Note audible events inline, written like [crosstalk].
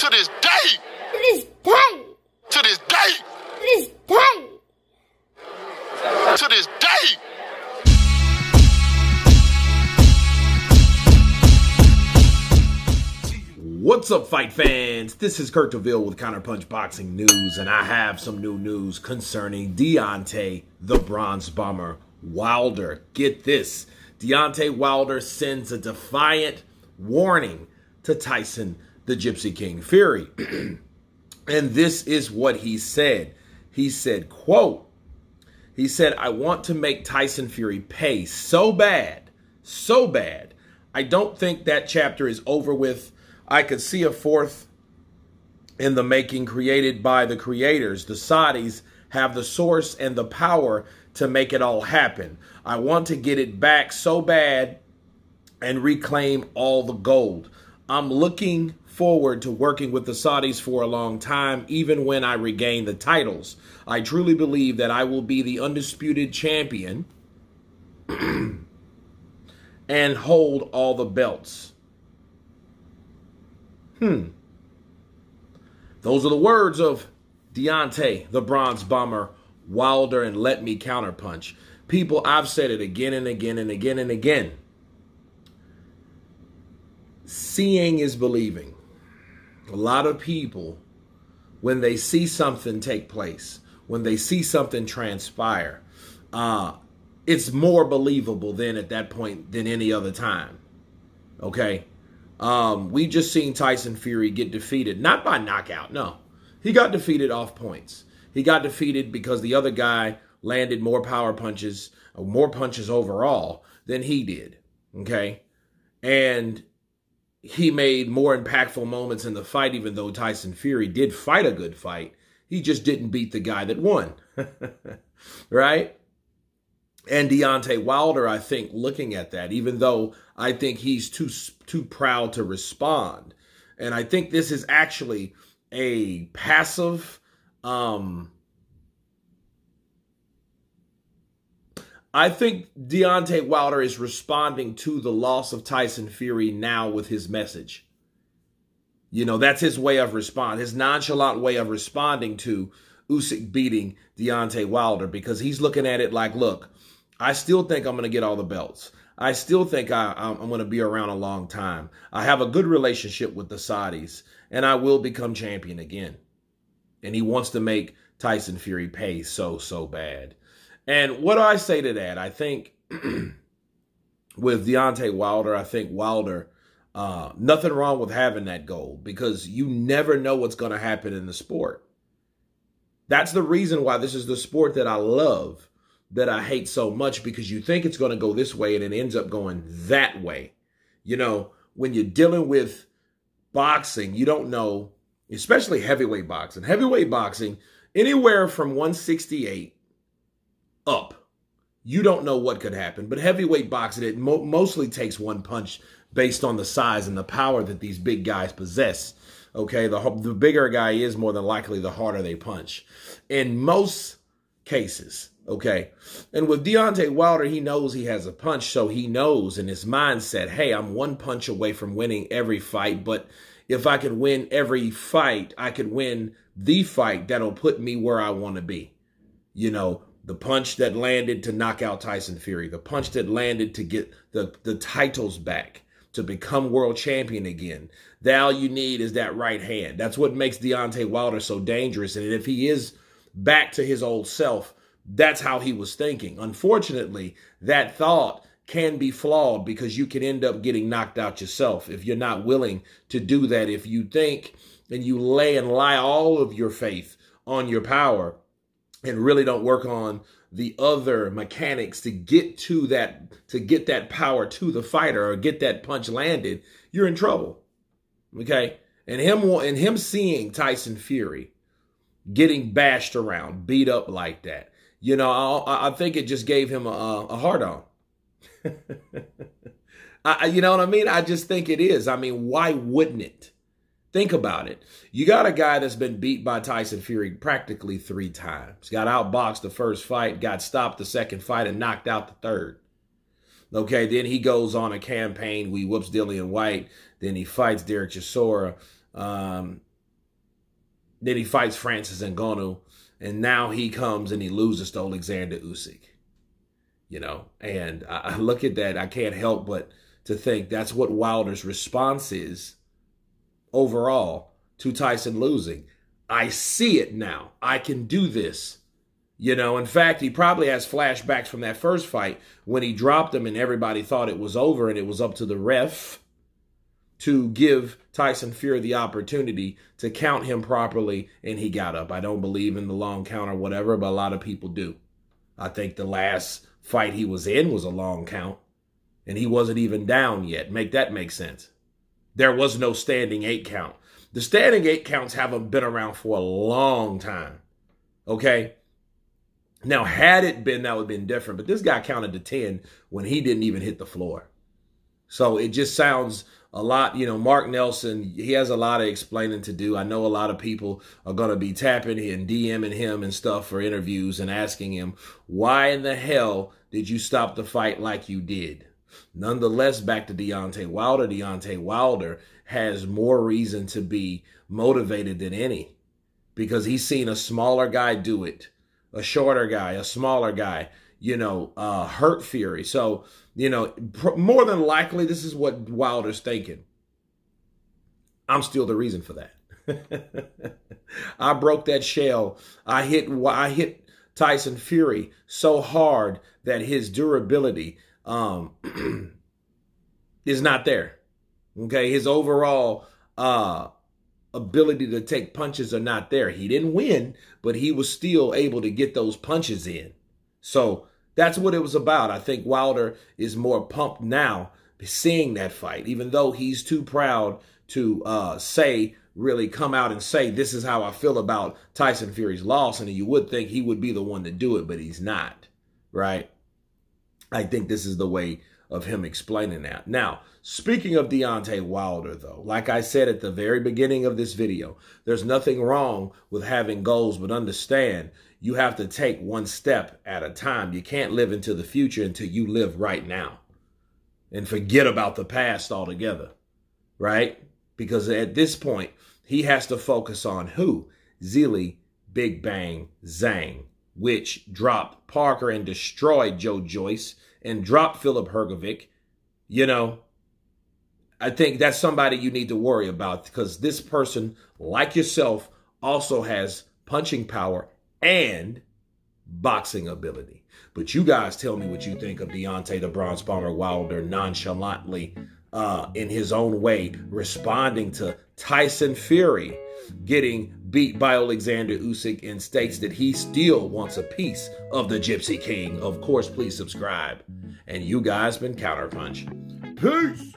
To this day. To this day. To this day. To this day. To this day. What's up, fight fans? This is Kurt DeVille with Counterpunch Boxing News, and I have some new news concerning Deontay the Bronze Bomber Wilder. Get this Deontay Wilder sends a defiant warning to Tyson the Gypsy King Fury. [clears throat] and this is what he said. He said, quote, he said, I want to make Tyson Fury pay so bad, so bad. I don't think that chapter is over with I could see a fourth in the making created by the creators. The Saudis have the source and the power to make it all happen. I want to get it back so bad and reclaim all the gold. I'm looking forward to working with the Saudis for a long time, even when I regain the titles. I truly believe that I will be the undisputed champion [clears throat] and hold all the belts. Hmm. Those are the words of Deontay, the bronze bomber, Wilder, and let me counterpunch. People, I've said it again and again and again and again. Seeing is believing. A lot of people, when they see something take place, when they see something transpire, uh, it's more believable than at that point than any other time. Okay? Um, we just seen Tyson Fury get defeated, not by knockout, no. He got defeated off points. He got defeated because the other guy landed more power punches, uh, more punches overall than he did. Okay. And he made more impactful moments in the fight, even though Tyson Fury did fight a good fight. He just didn't beat the guy that won. [laughs] right? And Deontay Wilder, I think, looking at that, even though I think he's too too proud to respond, and I think this is actually a passive. Um, I think Deontay Wilder is responding to the loss of Tyson Fury now with his message. You know, that's his way of respond, his nonchalant way of responding to Usyk beating Deontay Wilder because he's looking at it like, look, I still think I'm going to get all the belts. I still think I, am going to be around a long time. I have a good relationship with the Saudis, and I will become champion again. And he wants to make Tyson Fury pay so, so bad. And what do I say to that? I think [clears throat] with Deontay Wilder, I think Wilder, uh, nothing wrong with having that goal because you never know what's going to happen in the sport. That's the reason why this is the sport that I love that I hate so much because you think it's going to go this way and it ends up going that way. You know, when you're dealing with boxing, you don't know, especially heavyweight boxing. Heavyweight boxing, anywhere from 168 up, you don't know what could happen. But heavyweight boxing, it mo mostly takes one punch based on the size and the power that these big guys possess. Okay, the, the bigger a guy is, more than likely, the harder they punch. In most cases, Okay. And with Deontay Wilder, he knows he has a punch, so he knows in his mindset, hey, I'm one punch away from winning every fight, but if I can win every fight, I could win the fight that'll put me where I want to be. You know, the punch that landed to knock out Tyson Fury, the punch that landed to get the, the titles back, to become world champion again. That all you need is that right hand. That's what makes Deontay Wilder so dangerous. And if he is back to his old self, that's how he was thinking. Unfortunately, that thought can be flawed because you can end up getting knocked out yourself if you're not willing to do that. If you think and you lay and lie all of your faith on your power and really don't work on the other mechanics to get to that to get that power to the fighter or get that punch landed, you're in trouble. Okay? And him and him seeing Tyson Fury getting bashed around, beat up like that you know, I, I think it just gave him a, a hard on. [laughs] I, you know what I mean? I just think it is. I mean, why wouldn't it? Think about it. You got a guy that's been beat by Tyson Fury practically three times. Got outboxed the first fight, got stopped the second fight, and knocked out the third. Okay, then he goes on a campaign. We whoops Dillian Whyte. Then he fights Derek Chisora. Um, Then he fights Francis Ngannou, and now he comes and he loses to Alexander Usyk. You know, and I, I look at that, I can't help but to think that's what Wilder's response is overall to Tyson losing. I see it now. I can do this. You know, in fact, he probably has flashbacks from that first fight when he dropped him and everybody thought it was over and it was up to the ref to give Tyson Fury the opportunity to count him properly and he got up. I don't believe in the long count or whatever, but a lot of people do. I think the last fight he was in was a long count and he wasn't even down yet. Make that make sense. There was no standing eight count. The standing eight counts haven't been around for a long time. Okay? Now, had it been, that would have been different. But this guy counted to 10 when he didn't even hit the floor. So it just sounds a lot, you know, Mark Nelson, he has a lot of explaining to do. I know a lot of people are going to be tapping and DMing him and stuff for interviews and asking him, why in the hell did you stop the fight like you did? Nonetheless, back to Deontay Wilder. Deontay Wilder has more reason to be motivated than any because he's seen a smaller guy do it a shorter guy, a smaller guy, you know, uh, hurt Fury. So, you know, pr- more than likely, this is what Wilder's thinking. I'm still the reason for that. [laughs] I broke that shell. I hit. I hit Tyson Fury so hard that his durability um, [clears throat] is not there. Okay, his overall uh, ability to take punches are not there. He didn't win, but he was still able to get those punches in. So that's what it was about. I think Wilder is more pumped now seeing that fight, even though he's too proud to uh, say, really come out and say, this is how I feel about Tyson Fury's loss. And you would think he would be the one to do it, but he's not, right? I think this is the way of him explaining that. Now, speaking of Deontay Wilder, though, like I said at the very beginning of this video, there's nothing wrong with having goals, but understand you have to take one step at a time. You can't live into the future until you live right now and forget about the past altogether, right? Because at this point, he has to focus on who? Zhilei Big Bang Zhang, which dropped Parker and destroyed Joe Joyce and dropped Filip Hrgovic, you know, I think that's somebody you need to worry about because this person, like yourself, also has punching power and boxing ability. But you guys tell me what you think of Deontay the Bronze Bomber Wilder nonchalantly uh, in his own way responding to Tyson Fury getting beat by Alexander Usyk and states that he still wants a piece of the Gypsy King. Of course, please subscribe. And you guys been Counterpunch. Peace!